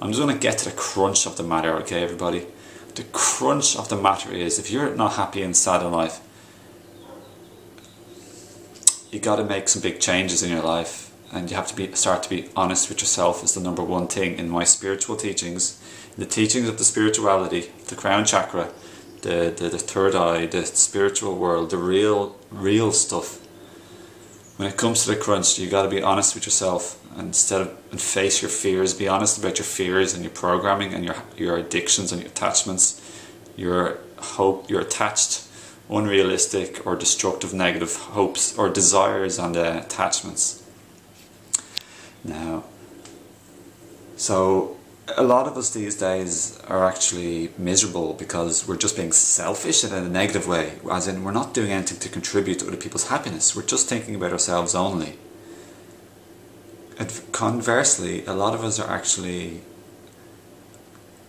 I'm just going to get to the crunch of the matter, okay, everybody? The crunch of the matter is if you're not happy and sad in life, you got to make some big changes in your life and you have to be start to be honest with yourself is the number one thing in my spiritual teachings in the teachings of the spirituality the crown chakra the, the, the third eye the spiritual world the real real stuff when it comes to the crunch you got to be honest with yourself instead of and face your fears be honest about your fears and your programming and your your addictions and your attachments your hope your attached unrealistic or destructive negative hopes or desires and uh, attachments now. So a lot of us these days are actually miserable because we're just being selfish in a negative way, as in we're not doing anything to contribute to other people's happiness. We're just thinking about ourselves only. Conversely, a lot of us are actually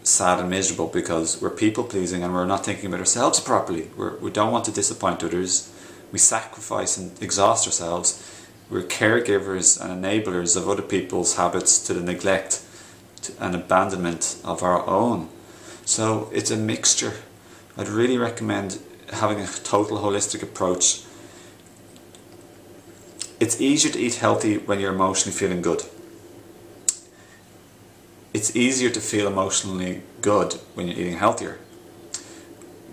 sad and miserable because we're people pleasing and we're not thinking about ourselves properly. We're, we don't want to disappoint others. We sacrifice and exhaust ourselves we're caregivers and enablers of other people's habits to the neglect and abandonment of our own. So it's a mixture. I'd really recommend having a total holistic approach. It's easier to eat healthy when you're emotionally feeling good. It's easier to feel emotionally good when you're eating healthier.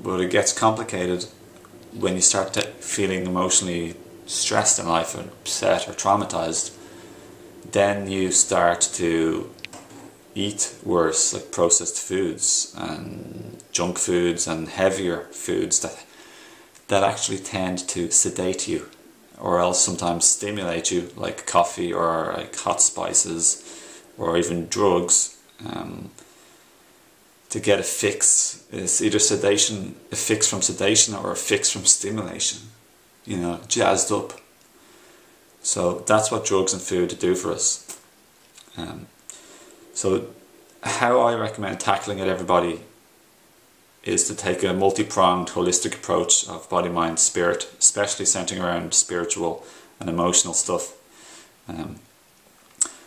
But it gets complicated when you start feeling emotionally stressed in life and upset or traumatized, then you start to eat worse, like processed foods and junk foods and heavier foods that that actually tend to sedate you, or else sometimes stimulate you, like coffee or like hot spices, or even drugs. Um, to get a fix, it's either sedation, a fix from sedation, or a fix from stimulation you know, jazzed up. So that's what drugs and food do for us. Um, so how I recommend tackling it, everybody, is to take a multi-pronged, holistic approach of body, mind, spirit, especially centering around spiritual and emotional stuff. Um,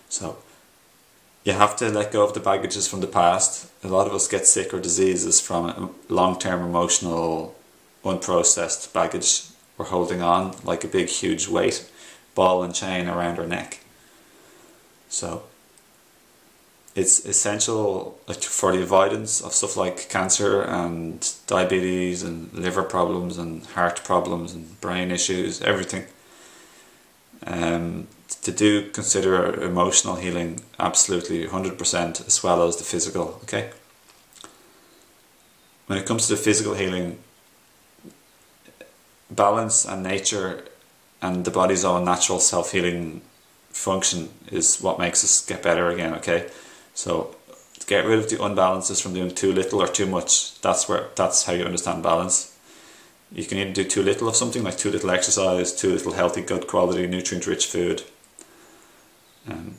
so you have to let go of the baggages from the past. A lot of us get sick or diseases from long-term emotional, unprocessed baggage we're holding on like a big huge weight ball and chain around our neck. So it's essential for the avoidance of stuff like cancer and diabetes and liver problems and heart problems and brain issues, everything. Um, to do consider emotional healing absolutely 100% as well as the physical, okay? When it comes to the physical healing, balance and nature and the body's own natural self-healing function is what makes us get better again okay so to get rid of the unbalances from doing too little or too much that's where that's how you understand balance. You can either do too little of something like too little exercise too little healthy good quality nutrient rich food. Um,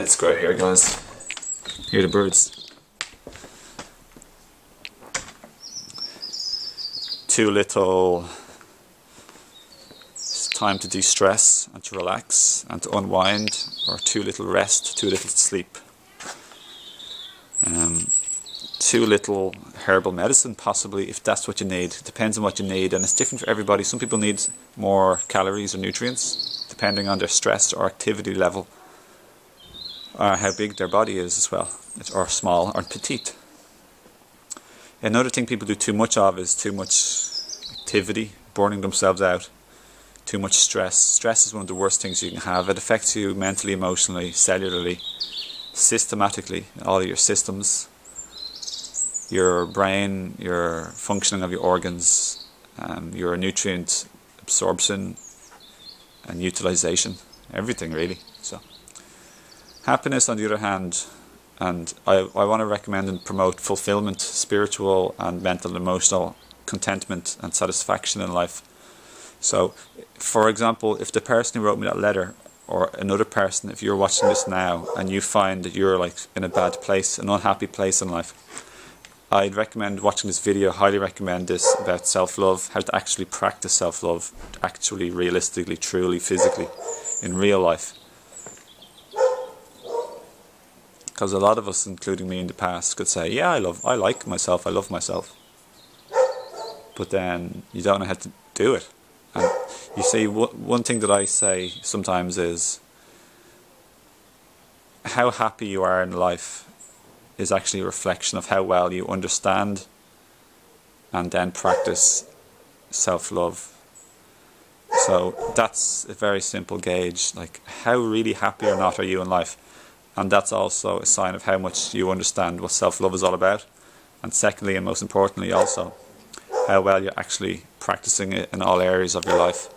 let's go here guys. Hear the birds. Too little time to de-stress and to relax and to unwind or too little rest, too little sleep. Um, too little herbal medicine possibly if that's what you need. Depends on what you need and it's different for everybody. Some people need more calories or nutrients depending on their stress or activity level or how big their body is as well or small or petite. Another thing people do too much of is too much activity, burning themselves out, too much stress. Stress is one of the worst things you can have. It affects you mentally, emotionally, cellularly, systematically, all your systems, your brain, your functioning of your organs, um, your nutrient absorption and utilization, everything really. So, happiness, on the other hand, and I, I want to recommend and promote fulfillment, spiritual and mental and emotional contentment and satisfaction in life. So, for example, if the person who wrote me that letter, or another person, if you're watching this now and you find that you're like in a bad place, an unhappy place in life, I'd recommend watching this video, highly recommend this about self-love, how to actually practice self-love, actually, realistically, truly, physically, in real life. Because a lot of us, including me in the past, could say, "Yeah, I love, I like myself, I love myself," but then you don't know how to do it. You see, one thing that I say sometimes is, how happy you are in life is actually a reflection of how well you understand and then practice self love. So that's a very simple gauge. Like, how really happy or not are you in life? And that's also a sign of how much you understand what self love is all about. And secondly, and most importantly, also, how well you're actually practicing it in all areas of your life.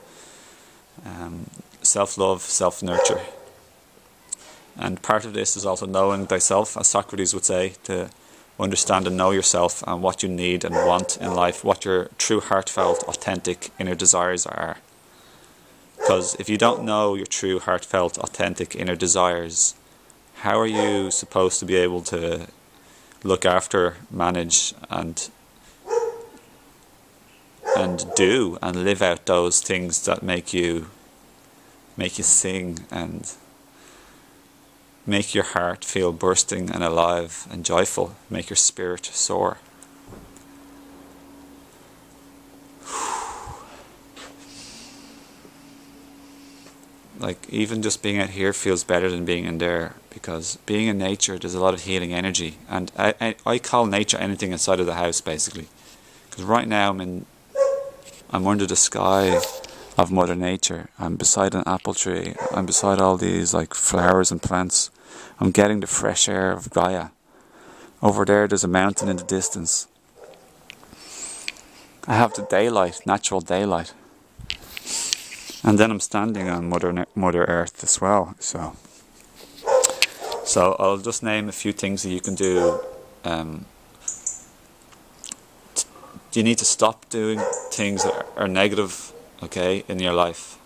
Um, self love, self nurture. And part of this is also knowing thyself, as Socrates would say, to understand and know yourself and what you need and want in life, what your true heartfelt, authentic inner desires are. Because if you don't know your true heartfelt, authentic inner desires, how are you supposed to be able to look after, manage, and and do and live out those things that make you make you sing and make your heart feel bursting and alive and joyful, make your spirit soar. Like, even just being out here feels better than being in there because being in nature, there's a lot of healing energy. And I, I, I call nature anything inside of the house basically. Because right now I'm in, I'm under the sky of Mother Nature. I'm beside an apple tree. I'm beside all these like flowers and plants. I'm getting the fresh air of Gaia. Over there, there's a mountain in the distance. I have the daylight, natural daylight. And then I'm standing on Mother Mother Earth as well. So, so I'll just name a few things that you can do. Um, you need to stop doing things that are negative okay, in your life.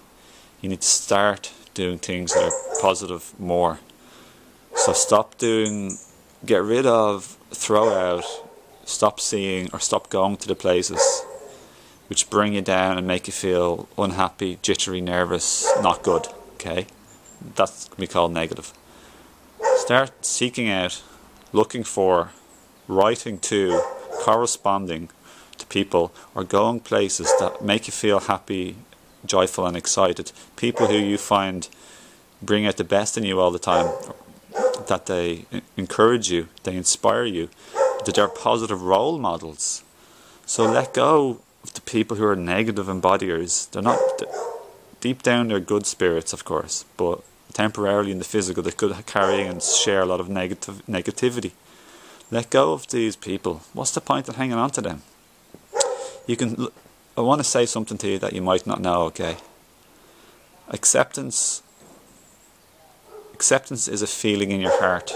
You need to start doing things that are positive more. So stop doing, get rid of, throw out, stop seeing or stop going to the places which bring you down and make you feel unhappy, jittery, nervous, not good, okay? That can be called negative. Start seeking out, looking for, writing to, corresponding to people or going places that make you feel happy, joyful, and excited. People who you find bring out the best in you all the time, that they encourage you, they inspire you, that they're positive role models. So let go of the people who are negative embodiers. They're not deep down. They're good spirits, of course, but temporarily in the physical, they could carry and share a lot of negative negativity. Let go of these people. What's the point of hanging on to them? You can I want to say something to you that you might not know, okay? Acceptance acceptance is a feeling in your heart.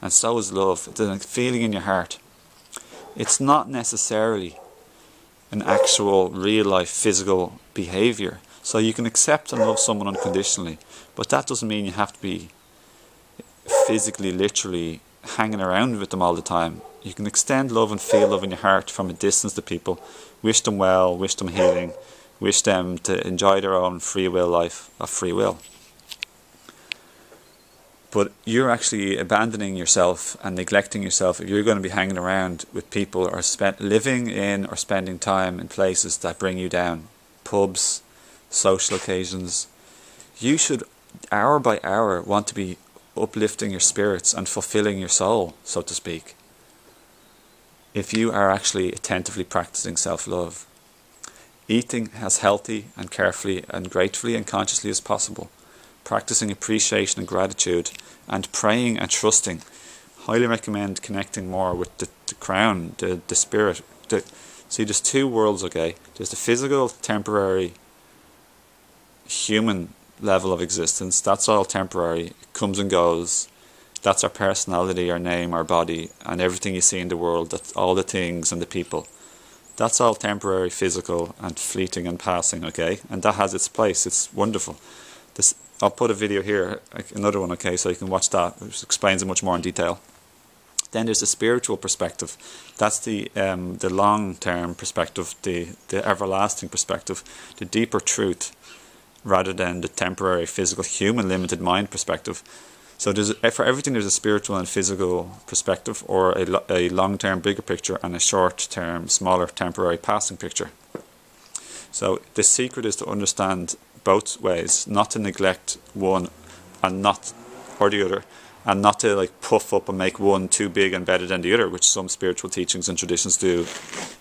And so is love. It's a feeling in your heart. It's not necessarily an actual real life physical behavior. So you can accept and love someone unconditionally, but that doesn't mean you have to be physically, literally hanging around with them all the time. You can extend love and feel love in your heart from a distance to people. Wish them well, wish them healing, wish them to enjoy their own free will life of free will. But you're actually abandoning yourself and neglecting yourself if you're going to be hanging around with people or spend, living in or spending time in places that bring you down. Pubs, social occasions. You should, hour by hour, want to be uplifting your spirits and fulfilling your soul, so to speak. If you are actually attentively practicing self love, eating as healthy and carefully and gratefully and consciously as possible, practicing appreciation and gratitude, and praying and trusting. Highly recommend connecting more with the, the crown, the, the spirit. The, see, there's two worlds, okay? There's the physical, temporary, human level of existence. That's all temporary. It comes and goes. That's our personality, our name, our body, and everything you see in the world. That's all the things and the people. That's all temporary, physical, and fleeting and passing. Okay, and that has its place. It's wonderful. This I'll put a video here, another one. Okay, so you can watch that. Which explains it much more in detail. Then there's the spiritual perspective. That's the um, the long term perspective, the the everlasting perspective, the deeper truth rather than the temporary physical human limited mind perspective. So there's for everything there's a spiritual and physical perspective, or a, a long-term bigger picture and a short-term, smaller, temporary passing picture. So the secret is to understand both ways, not to neglect one and not or the other, and not to like puff up and make one too big and better than the other, which some spiritual teachings and traditions do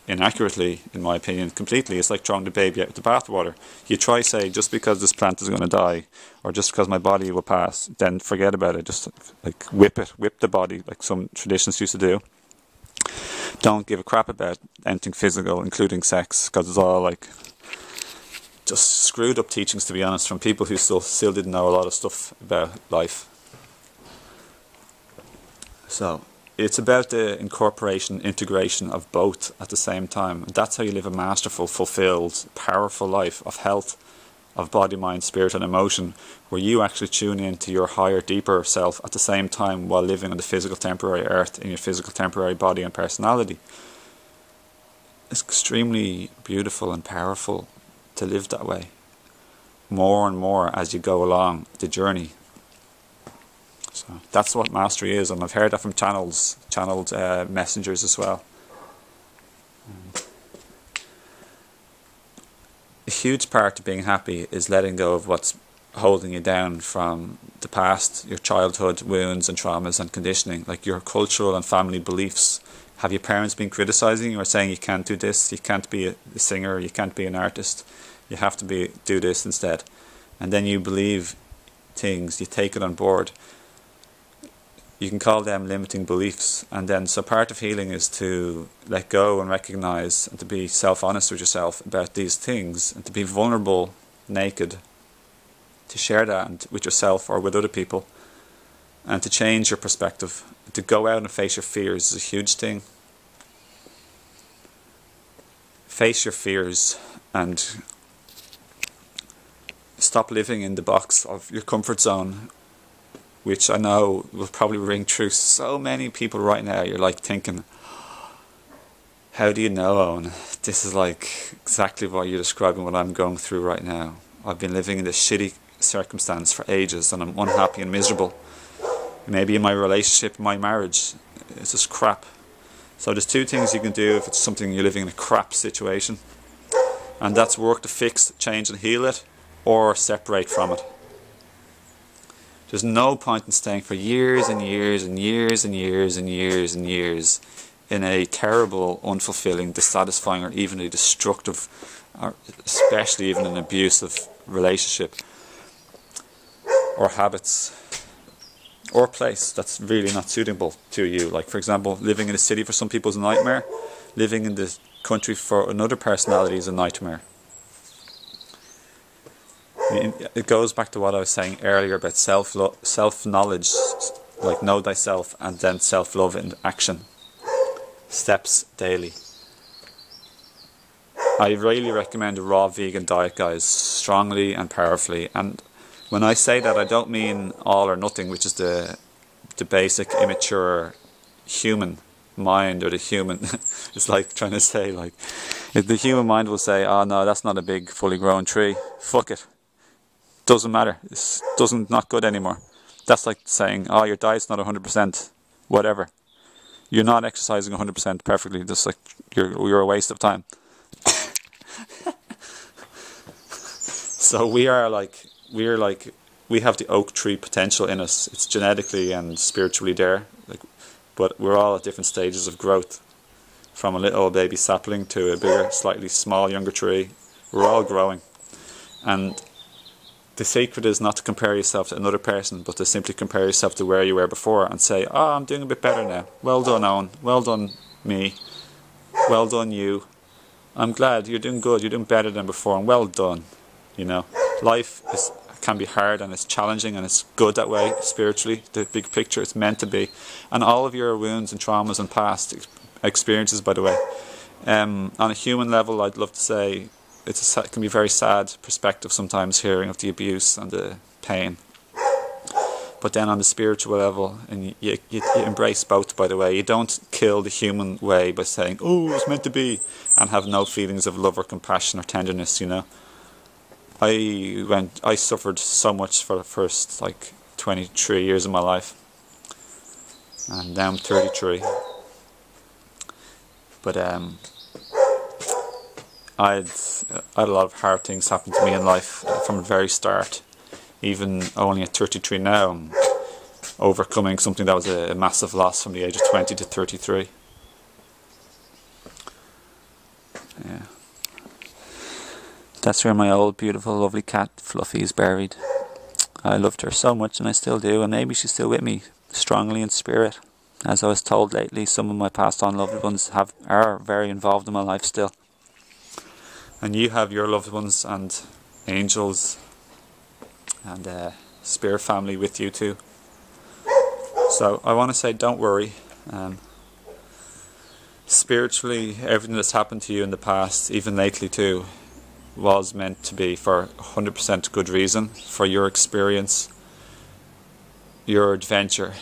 inaccurately, in my opinion, completely. It's like throwing the baby out with the bathwater. You try say just because this plant is going to die, or just because my body will pass, then forget about it. Just like whip it, whip the body, like some traditions used to do. Don't give a crap about anything physical, including sex, because it's all like just screwed up teachings, to be honest, from people who still still didn't know a lot of stuff about life. So it's about the incorporation, integration of both at the same time. That's how you live a masterful, fulfilled, powerful life of health, of body, mind, spirit, and emotion, where you actually tune into your higher, deeper self at the same time while living on the physical, temporary earth in your physical, temporary body and personality. It's extremely beautiful and powerful to live that way. More and more as you go along the journey so that's what mastery is, and I've heard that from channels, channeled uh, messengers as well. Huge part of being happy is letting go of what's holding you down from the past, your childhood wounds and traumas and conditioning, like your cultural and family beliefs. Have your parents been criticizing you or saying you can't do this, you can't be a singer, you can't be an artist, you have to be do this instead, and then you believe things, you take it on board, you can call them limiting beliefs. And then, so part of healing is to let go and recognize and to be self honest with yourself about these things and to be vulnerable, naked, to share that with yourself or with other people and to change your perspective. To go out and face your fears is a huge thing. Face your fears and stop living in the box of your comfort zone which I know will probably ring true so many people right now. You're like thinking, how do you know, Owen? This is like exactly what you're describing what I'm going through right now. I've been living in this shitty circumstance for ages and I'm unhappy and miserable. Maybe in my relationship, my marriage, it's just crap. So there's two things you can do if it's something you're living in a crap situation. And that's work to fix, change and heal it or separate from it. There's no point in staying for years and years and years and years and years and years in a terrible, unfulfilling, dissatisfying, or even a destructive, or especially even an abusive relationship or habits or place that's really not suitable to you. Like, for example, living in a city for some people is a nightmare, living in the country for another personality is a nightmare it goes back to what I was saying earlier about self self knowledge, like know thyself, and then self love in action. Steps daily. I really recommend a raw vegan diet, guys, strongly and powerfully. And when I say that, I don't mean all or nothing, which is the the basic immature human mind or the human. it's like trying to say like, if the human mind will say, "Oh no, that's not a big, fully grown tree. Fuck it." Doesn't matter. It doesn't not good anymore. That's like saying, oh, your diet's not 100%, whatever. You're not exercising 100% perfectly. Just like you're you're a waste of time. so we are like we are like we have the oak tree potential in us. It's genetically and spiritually there. Like, but we're all at different stages of growth, from a little baby sapling to a bigger, slightly small, younger tree. We're all growing, and the secret is not to compare yourself to another person, but to simply compare yourself to where you were before and say, oh, I'm doing a bit better now. Well done, Owen. Well done, me. Well done, you. I'm glad you're doing good. You're doing better than before, and well done. You know, life is, can be hard and it's challenging and it's good that way spiritually. The big picture, it's meant to be. And all of your wounds and traumas and past experiences, by the way, um, on a human level, I'd love to say it's a, it can be a very sad perspective sometimes hearing of the abuse and the pain. But then on the spiritual level, and you, you, you embrace both, by the way. You don't kill the human way by saying, oh, it's meant to be, and have no feelings of love or compassion or tenderness, you know. I went, I suffered so much for the first, like, 23 years of my life. And now I'm 33. But um, I had a lot of hard things happen to me in life from the very start. Even only at 33 now, overcoming something that was a, a massive loss from the age of 20 to 33. Yeah. That's where my old, beautiful, lovely cat Fluffy is buried. I loved her so much, and I still do, and maybe she's still with me, strongly in spirit. As I was told lately, some of my passed on loved ones have are very involved in my life still. And you have your loved ones and angels and uh, spirit family with you too. So I want to say, don't worry. Um, spiritually, everything that's happened to you in the past, even lately too, was meant to be for 100% good reason, for your experience, your adventure,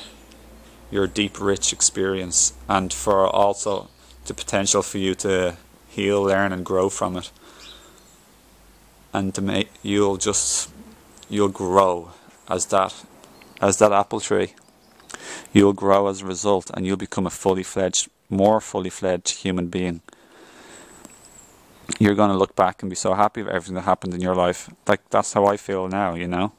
your deep, rich experience, and for also the potential for you to heal, learn, and grow from it. And to make you'll just you'll grow as that as that apple tree. You'll grow as a result, and you'll become a fully fledged, more fully fledged human being. You're going to look back and be so happy with everything that happened in your life. Like that's how I feel now, you know.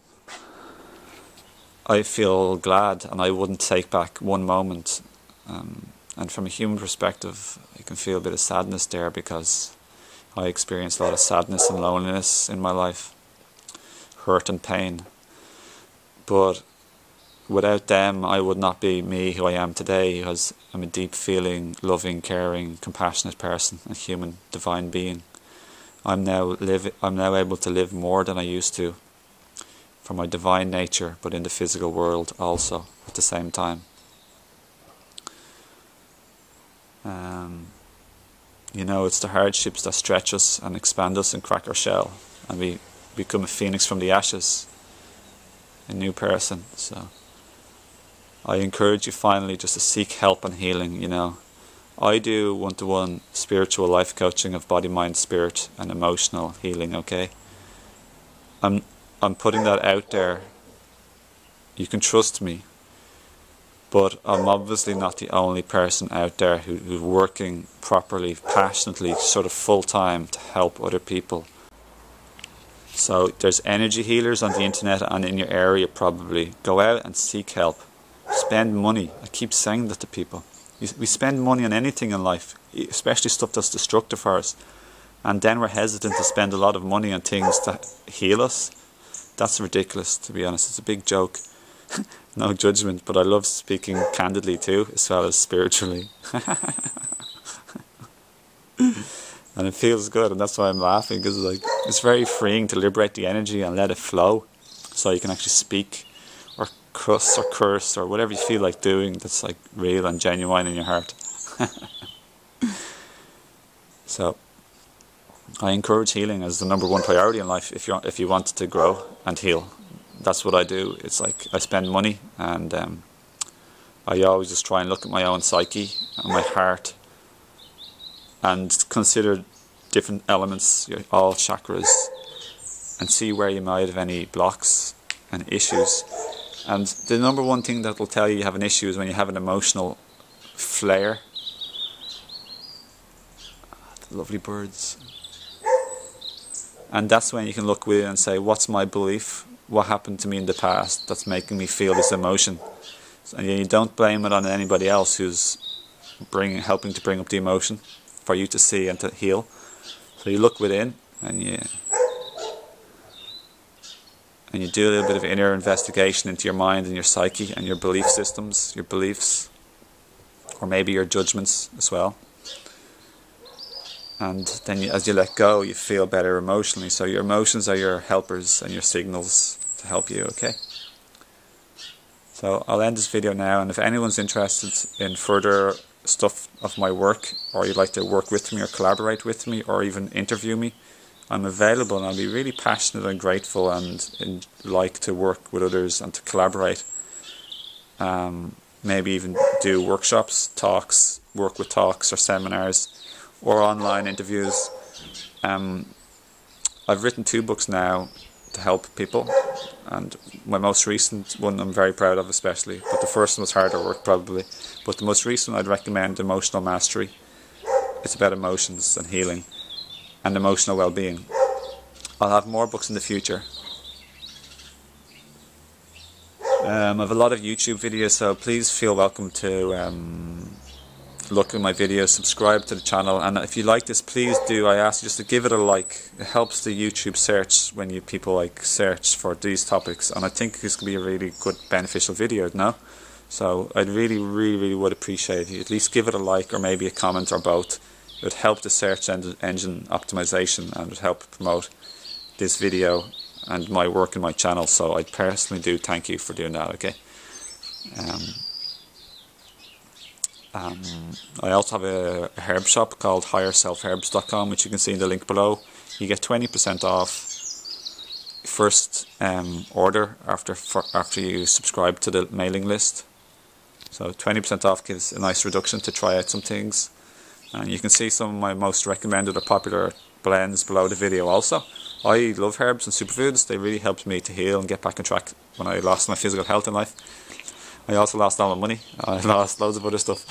I feel glad, and I wouldn't take back one moment. Um, and from a human perspective, you can feel a bit of sadness there because I experienced a lot of sadness and loneliness in my life, hurt and pain. But without them, I would not be me who I am today, because I'm a deep feeling, loving, caring, compassionate person, a human, divine being. I'm now live. I'm now able to live more than I used to for my divine nature, but in the physical world also at the same time. Um, you know, it's the hardships that stretch us and expand us and crack our shell, and we become a phoenix from the ashes, a new person. So, I encourage you finally just to seek help and healing. You know, I do one to one spiritual life coaching of body, mind, spirit, and emotional healing. Okay, I'm I'm putting that out there. You can trust me. But I'm obviously not the only person out there who, who's working properly, passionately, sort of full time to help other people. So there's energy healers on the internet and in your area probably. Go out and seek help. Spend money. I keep saying that to people. We spend money on anything in life, especially stuff that's destructive for us. And then we're hesitant to spend a lot of money on things that heal us that's ridiculous, to be honest. It's a big joke. no judgment, but I love speaking candidly too, as well as spiritually. and it feels good, and that's why I'm laughing because like it's very freeing to liberate the energy and let it flow, so you can actually speak, or cuss or curse or whatever you feel like doing. That's like real and genuine in your heart. so. I encourage healing as the number one priority in life if you if you want to grow and heal. That's what I do. It's like I spend money and um, I always just try and look at my own psyche and my heart and consider different elements, all chakras, and see where you might have any blocks and issues. And the number one thing that will tell you you have an issue is when you have an emotional flare. Lovely birds. And that's when you can look within and say, what's my belief? What happened to me in the past that's making me feel this emotion? And you don't blame it on anybody else who's bringing, helping to bring up the emotion for you to see and to heal. So you look within and you and you do a little bit of inner investigation into your mind and your psyche and your belief systems, your beliefs, or maybe your judgments as well and then you, as you let go you feel better emotionally so your emotions are your helpers and your signals to help you okay so I'll end this video now and if anyone's interested in further stuff of my work or you'd like to work with me or collaborate with me or even interview me I'm available and I'll be really passionate and grateful and, and like to work with others and to collaborate um, maybe even do workshops talks work with talks or seminars or online interviews. Um, I've written two books now, to help people. And my most recent one I'm very proud of especially but the first one was harder work probably but the most recent I'd recommend Emotional Mastery. It's about emotions and healing and emotional well-being. I'll have more books in the future. Um, I have a lot of YouTube videos so please feel welcome to um, look at my videos, subscribe to the channel, and if you like this, please do. I ask you just to give it a like. It helps the YouTube search when you people like search for these topics, and I think this could be a really good beneficial video now. So I'd really, really, really would appreciate you at least give it a like or maybe a comment or both. It would help the search engine optimization and would help promote this video and my work in my channel. So I personally do thank you for doing that. Okay. Um, um, I also have a, herb shop called higherselfherbs.com, which you can see in the link below. You get 20% off first um, order after for, after you subscribe to the mailing list. So 20% off gives a nice reduction to try out some things. And you can see some of my most recommended or popular blends below the video also. I love herbs and superfoods. They really helped me to heal and get back on track when I lost my physical health in life. I also lost all my money. I lost loads of other stuff.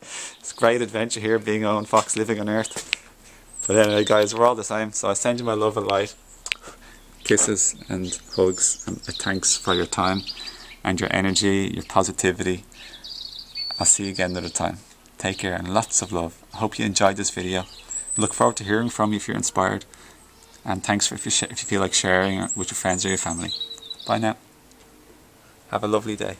it's a great adventure here being Owen Fox living on Earth. But anyway guys, we're all the same. So I send you my love and light. Kisses and hugs and thanks for your time and your energy, your positivity. I'll see you again another time. Take care and lots of love. I hope you enjoyed this video. I look forward to hearing from you if you're inspired. And thanks for if you, if you feel like sharing with your friends or your family. Bye now. Have a lovely day.